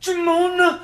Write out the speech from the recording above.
Jamona.